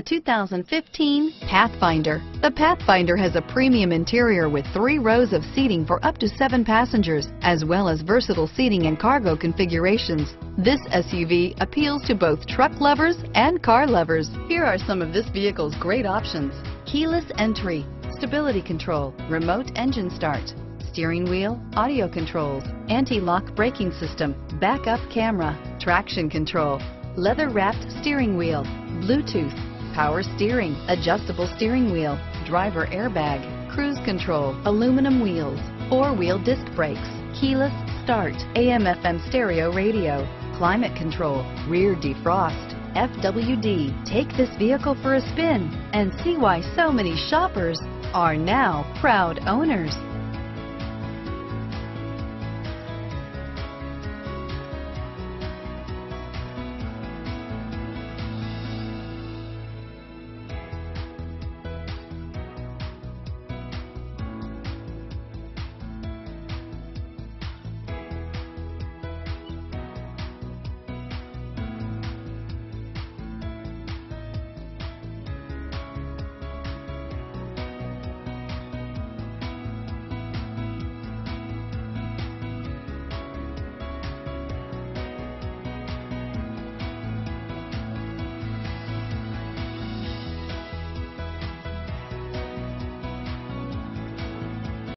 The 2015 Pathfinder. The Pathfinder has a premium interior with three rows of seating for up to seven passengers, as well as versatile seating and cargo configurations. This SUV appeals to both truck lovers and car lovers. Here are some of this vehicle's great options. Keyless entry, stability control, remote engine start, steering wheel, audio controls, anti-lock braking system, backup camera, traction control, leather-wrapped steering wheel, Bluetooth, power steering, adjustable steering wheel, driver airbag, cruise control, aluminum wheels, four-wheel disc brakes, keyless start, AM FM stereo radio, climate control, rear defrost, FWD. Take this vehicle for a spin and see why so many shoppers are now proud owners.